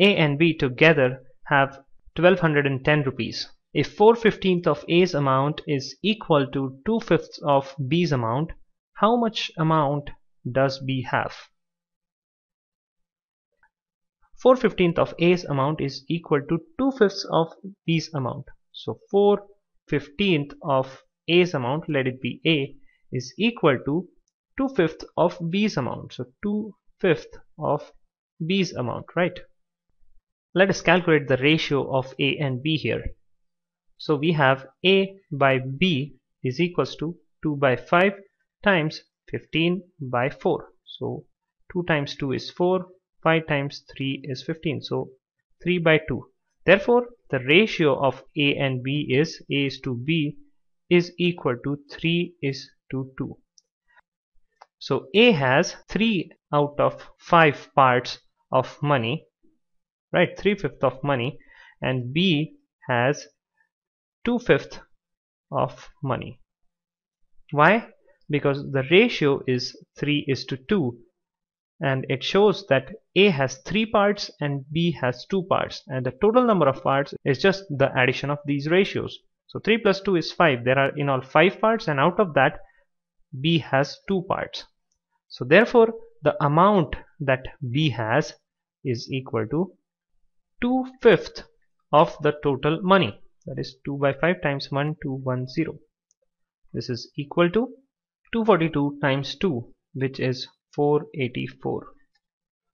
A and B together have 1210 rupees. If 4 15th of A's amount is equal to 2 fifths of B's amount, how much amount does B have? 4 15th of A's amount is equal to 2 fifths of B's amount. So 4 15th of A's amount, let it be A, is equal to 2 fifths of B's amount. So 2 fifths of B's amount, right? Let us calculate the ratio of A and B here. So we have A by B is equals to 2 by 5 times 15 by 4. So 2 times 2 is 4, 5 times 3 is 15. So 3 by 2. Therefore, the ratio of A and B is A is to B is equal to 3 is to 2. So A has 3 out of 5 parts of money, right? 3 fifth of money, and B has 2 fifth of money. Why? Because the ratio is 3 is to 2 and it shows that A has 3 parts and B has 2 parts and the total number of parts is just the addition of these ratios. So 3 plus 2 is 5. There are in all 5 parts and out of that B has 2 parts. So therefore the amount that B has is equal to 2 fifth of the total money. That is 2 by 5 times 1 210. This is equal to 242 times 2 which is 484.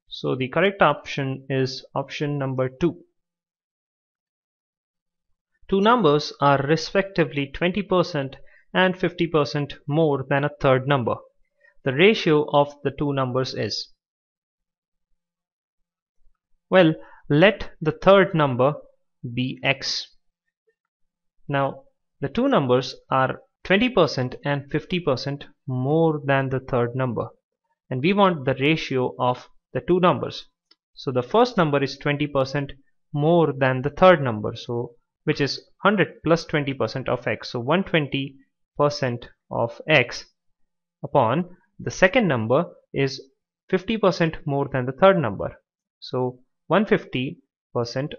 So the correct option is option number 2. Two numbers are respectively 20% and 50% more than a third number. The ratio of the two numbers is well let the third number be x. Now the two numbers are 20% and 50% more than the third number and we want the ratio of the two numbers. So the first number is 20% more than the third number so which is 100 plus 20% of x so 120% of x upon the second number is 50% more than the third number so 150%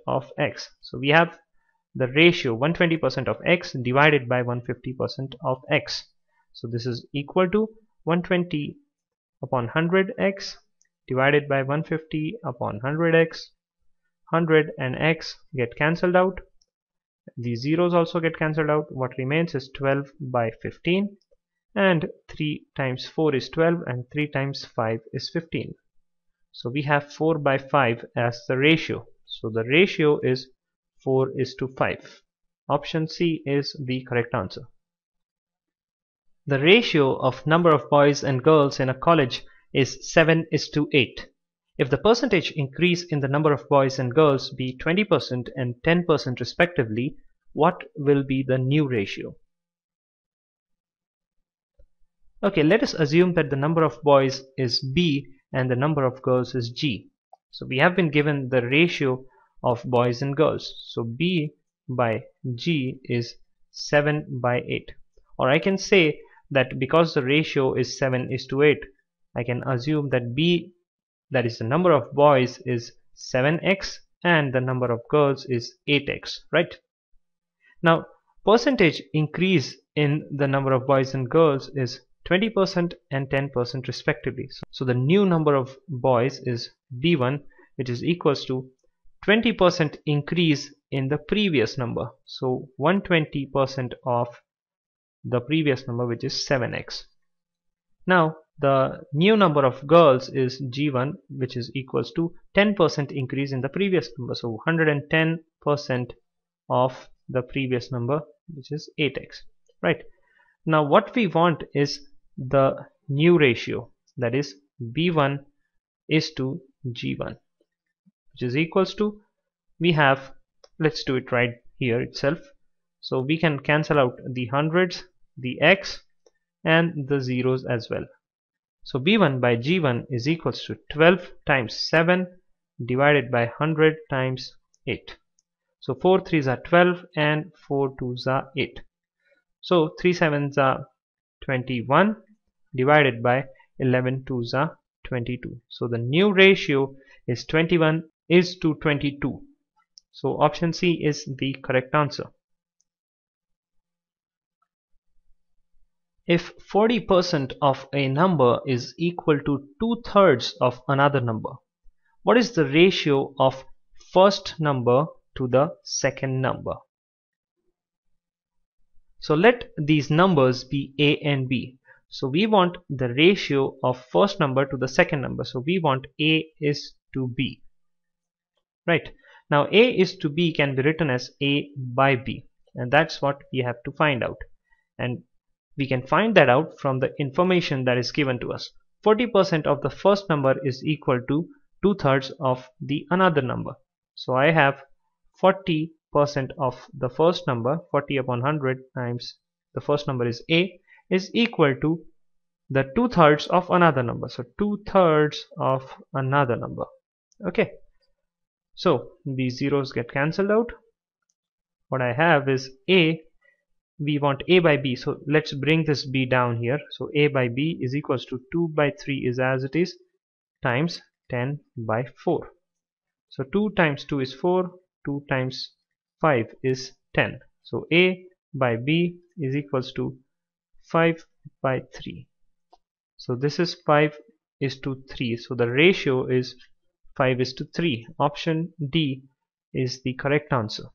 of x. So we have the ratio 120% of x divided by 150% of x. So this is equal to 120 upon 100x divided by 150 upon 100x 100 and x get cancelled out. The zeros also get cancelled out. What remains is 12 by 15 and 3 times 4 is 12 and 3 times 5 is 15 so we have 4 by 5 as the ratio. So the ratio is 4 is to 5 option C is the correct answer. The ratio of number of boys and girls in a college is 7 is to 8 if the percentage increase in the number of boys and girls be 20% and 10% respectively, what will be the new ratio? Okay, let us assume that the number of boys is B and the number of girls is G. So we have been given the ratio of boys and girls. So B by G is 7 by 8. Or I can say that because the ratio is 7 is to 8, I can assume that B that is the number of boys is 7x and the number of girls is 8x right now percentage increase in the number of boys and girls is 20% and 10% respectively. So the new number of boys is b1 which is equals to 20% increase in the previous number. So 120% of the previous number which is 7x now the new number of girls is G1 which is equals to 10% increase in the previous number. So 110% of the previous number which is 8x right? Now what we want is the new ratio that is B1 is to G1 which is equals to we have let's do it right here itself so we can cancel out the hundreds the x and the zeros as well so B1 by G1 is equals to 12 times 7 divided by 100 times 8. So 4 3s are 12 and 4 2s are 8. So 3 7s are 21 divided by 11 2s are 22. So the new ratio is 21 is to 22 so option C is the correct answer. If 40% of a number is equal to two-thirds of another number what is the ratio of first number to the second number? So let these numbers be a and b so we want the ratio of first number to the second number. So we want a is to b. Right. Now a is to b can be written as a by b. And that's what we have to find out. And we can find that out from the information that is given to us. 40% of the first number is equal to two-thirds of the another number. So I have 40% of the first number 40 upon 100 times the first number is a is equal to the two-thirds of another number. So two-thirds of another number. Okay. So these zeros get cancelled out. What I have is a. We want a by b. So let's bring this b down here. So a by b is equals to 2 by 3 is as it is times 10 by 4 so 2 times 2 is 4 2 times 5 is 10 so a by b is equals to 5 by 3 so this is 5 is to 3 so the ratio is 5 is to 3 option D is the correct answer